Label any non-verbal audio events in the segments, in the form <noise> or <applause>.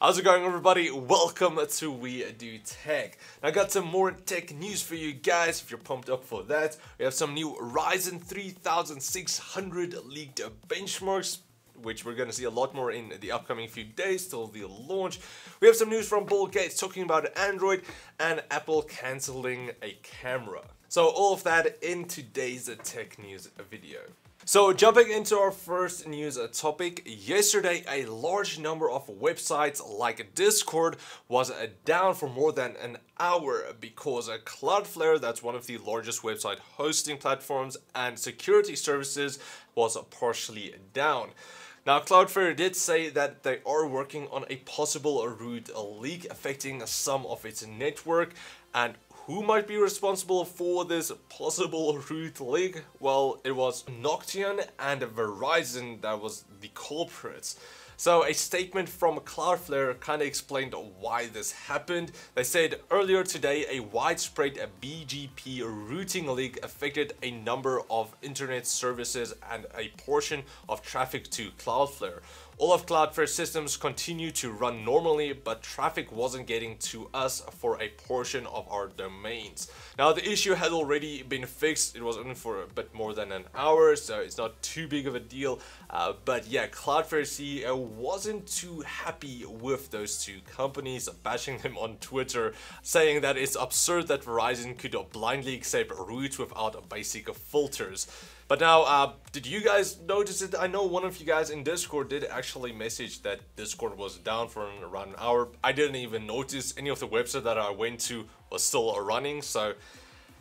How's it going everybody? Welcome to We Do Tech. I got some more tech news for you guys if you're pumped up for that. We have some new Ryzen 3600 leaked benchmarks which we're going to see a lot more in the upcoming few days till the launch. We have some news from Bill Gates talking about Android and Apple cancelling a camera. So all of that in today's tech news video. So jumping into our first news topic, yesterday a large number of websites like Discord was down for more than an hour because Cloudflare, that's one of the largest website hosting platforms and security services, was partially down. Now, Cloudflare did say that they are working on a possible route leak affecting some of its network and who might be responsible for this possible route leak? Well, it was Noction and Verizon that was the culprits. So a statement from Cloudflare kind of explained why this happened. They said earlier today a widespread BGP routing leak affected a number of internet services and a portion of traffic to Cloudflare. All of Cloudflare systems continue to run normally, but traffic wasn't getting to us for a portion of our domains. Now, the issue had already been fixed. It was only for a bit more than an hour, so it's not too big of a deal. Uh, but yeah, Cloudflare CEO wasn't too happy with those two companies, bashing them on Twitter, saying that it's absurd that Verizon could blindly accept routes without basic filters. But now, uh, did you guys notice it? I know one of you guys in Discord did actually message that Discord was down for around an hour. I didn't even notice any of the website that I went to was still running, so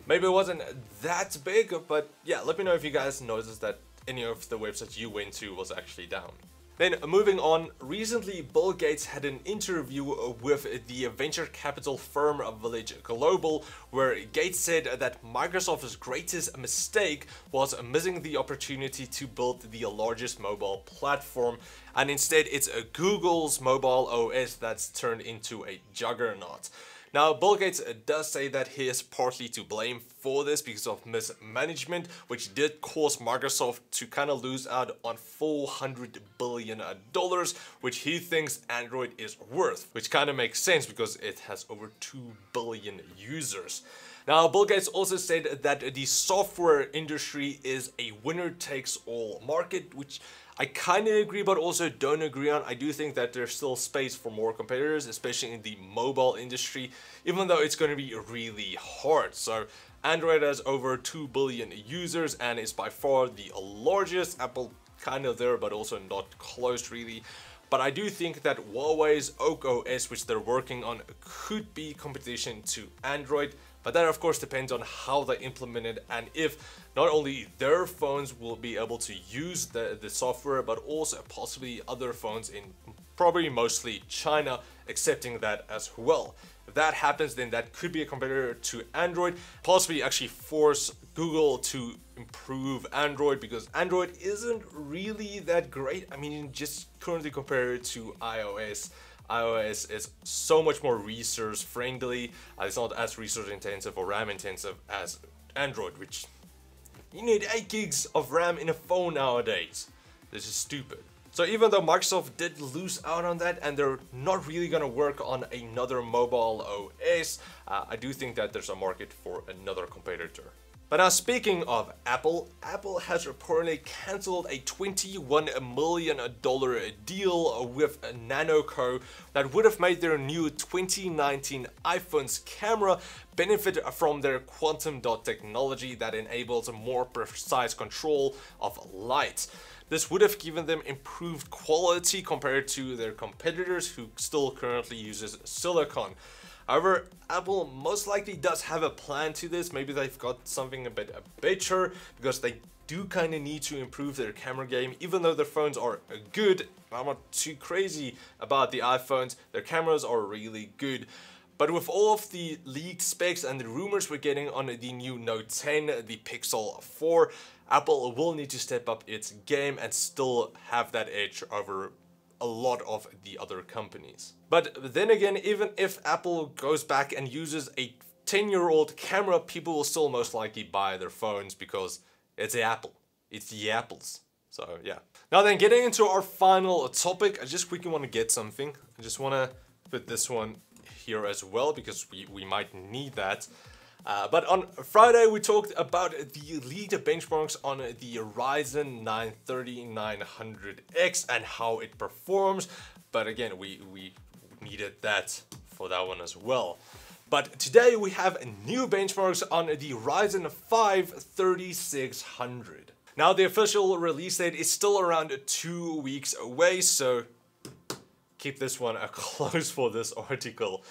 maybe it wasn't that big, but yeah, let me know if you guys noticed that any of the websites you went to was actually down. Then uh, moving on, recently Bill Gates had an interview uh, with the venture capital firm Village Global where Gates said that Microsoft's greatest mistake was missing the opportunity to build the largest mobile platform and instead it's uh, Google's mobile OS that's turned into a juggernaut. Now, Bill Gates does say that he is partly to blame for this because of mismanagement, which did cause Microsoft to kind of lose out on $400 billion, which he thinks Android is worth, which kind of makes sense because it has over 2 billion users. Now, Bill Gates also said that the software industry is a winner takes all market, which I kind of agree but also don't agree on. I do think that there's still space for more competitors, especially in the mobile industry, even though it's going to be really hard. So Android has over 2 billion users and is by far the largest. Apple kind of there but also not close really. But I do think that Huawei's Oak OS, which they're working on, could be competition to Android. But that of course depends on how they implement it and if not only their phones will be able to use the, the software, but also possibly other phones in probably mostly China accepting that as well. If that happens, then that could be a competitor to Android, possibly actually force Google to improve Android because Android isn't really that great. I mean, just currently compared to iOS iOS is so much more resource friendly. Uh, it's not as resource intensive or RAM intensive as Android, which you need 8 gigs of RAM in a phone nowadays. This is stupid. So even though Microsoft did lose out on that and they're not really gonna work on another mobile OS, uh, I do think that there's a market for another competitor. But now speaking of Apple, Apple has reportedly cancelled a $21 million deal with Nanoco that would have made their new 2019 iPhone's camera benefit from their quantum dot technology that enables more precise control of light. This would have given them improved quality compared to their competitors who still currently uses silicon. However, Apple most likely does have a plan to this. Maybe they've got something a bit better because they do kind of need to improve their camera game. Even though their phones are good, I'm not too crazy about the iPhones. Their cameras are really good. But with all of the leaked specs and the rumors we're getting on the new Note 10, the Pixel 4, Apple will need to step up its game and still have that edge over a lot of the other companies. But then again, even if Apple goes back and uses a 10 year old camera, people will still most likely buy their phones because it's the Apple. It's the Apples. So yeah. Now then, getting into our final topic, I just quickly want to get something. I just want to put this one here as well because we, we might need that. Uh, but on Friday, we talked about the lead benchmarks on the Ryzen 9 3900X and how it performs. But again, we, we needed that for that one as well. But today we have new benchmarks on the Ryzen 5 3600. Now the official release date is still around two weeks away, so keep this one a <laughs> close for this article.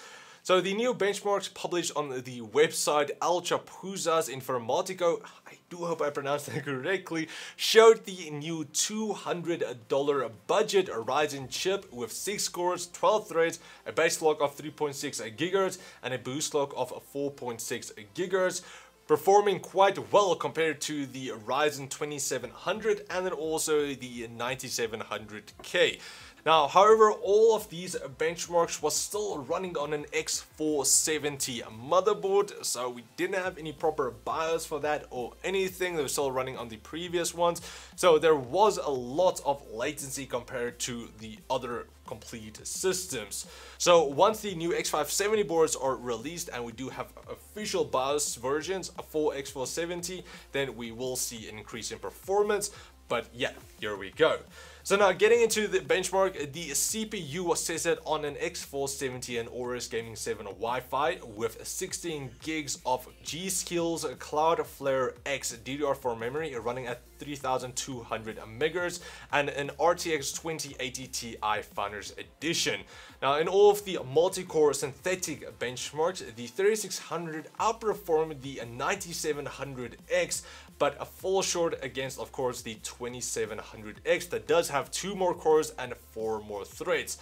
So the new benchmarks published on the website Al Chapuzas Informatico, I do hope I pronounced that <laughs> correctly, showed the new $200 budget Ryzen chip with 6 cores, 12 threads, a base clock of 3.6 GHz and a boost clock of 4.6 GHz performing quite well compared to the Ryzen 2700 and then also the 9700K. Now, however, all of these benchmarks was still running on an X470 motherboard, so we didn't have any proper BIOS for that or anything. They were still running on the previous ones, so there was a lot of latency compared to the other complete systems. So once the new X570 boards are released and we do have official BIOS versions for X470, then we will see an increase in performance. But yeah, here we go. So now getting into the benchmark, the CPU was tested on an X470 and Aorus Gaming 7 Wi-Fi with 16 gigs of G.Skills Cloudflare X DDR4 memory running at 3200 MHz and an RTX 2080 Ti Founders Edition. Now in all of the multi-core synthetic benchmarks, the 3600 outperformed the 9700X but a fall short against of course the 2700X that does have two more cores and four more threads.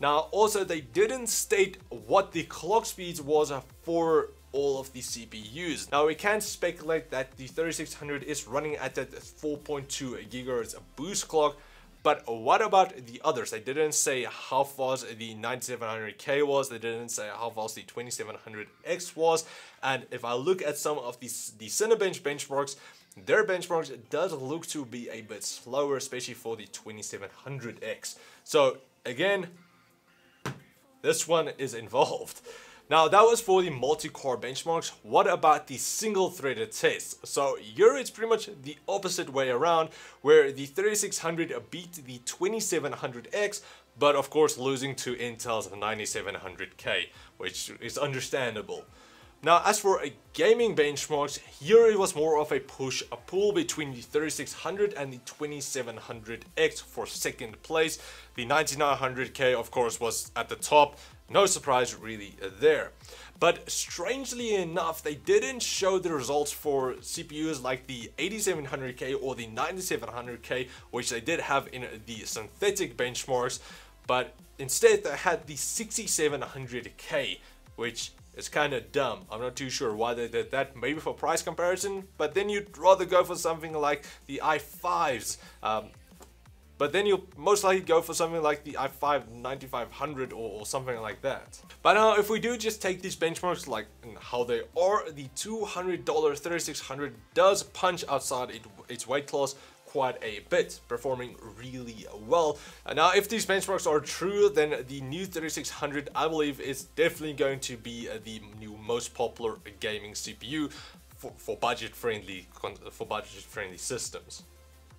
Now also they didn't state what the clock speeds was for all of the CPUs. Now we can speculate that the 3600 is running at that 4.2 GHz boost clock but what about the others? They didn't say how fast the 9700K was, they didn't say how fast the 2700X was, and if I look at some of these the Cinebench benchmarks, their benchmarks does look to be a bit slower, especially for the 2700X. So again, this one is involved. Now that was for the multi-core benchmarks. What about the single-threaded tests? So here it's pretty much the opposite way around, where the 3600 beat the 2700X, but of course losing to Intel's 9700K, which is understandable. Now, as for gaming benchmarks, here it was more of a push, a pull between the 3600 and the 2700X for second place. The 9900K, of course, was at the top. No surprise really there. But strangely enough, they didn't show the results for CPUs like the 8700K or the 9700K, which they did have in the synthetic benchmarks, but instead they had the 6700K, which is kind of dumb. I'm not too sure why they did that. Maybe for price comparison, but then you'd rather go for something like the i5s. Um, but then you'll most likely go for something like the i5 9500 or, or, something like that. But now if we do just take these benchmarks like how they are, the $200 3600 does punch outside it, its weight class quite a bit, performing really well. Now, if these benchmarks are true, then the new 3600, I believe, is definitely going to be uh, the new most popular gaming CPU for, for budget-friendly for budget-friendly systems.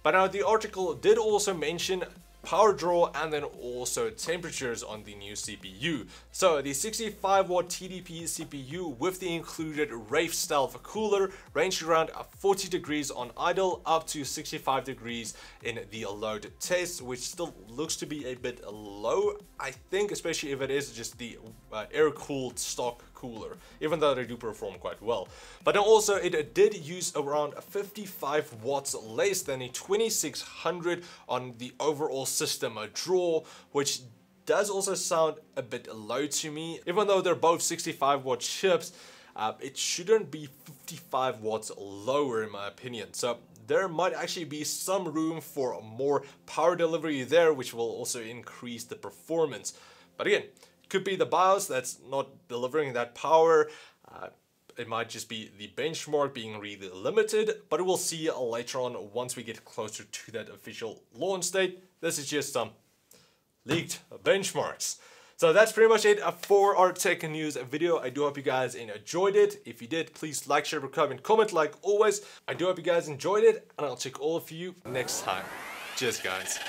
But now, the article did also mention power draw and then also temperatures on the new CPU. So the 65 watt TDP CPU with the included Wraith Stealth cooler ranged around 40 degrees on idle up to 65 degrees in the load test which still looks to be a bit low I think especially if it is just the uh, air cooled stock cooler, even though they do perform quite well. But then also it did use around 55 watts less than a 2600 on the overall system draw, which does also sound a bit low to me. Even though they're both 65 watt chips, uh, it shouldn't be 55 watts lower in my opinion. So there might actually be some room for more power delivery there, which will also increase the performance. But again, could be the BIOS that's not delivering that power. Uh, it might just be the benchmark being really limited, but we'll see later on once we get closer to that official launch date. This is just some leaked benchmarks. So that's pretty much it for our tech news video. I do hope you guys enjoyed it. If you did, please like, share, comment, comment like always. I do hope you guys enjoyed it, and I'll check all of you next time. Cheers, guys.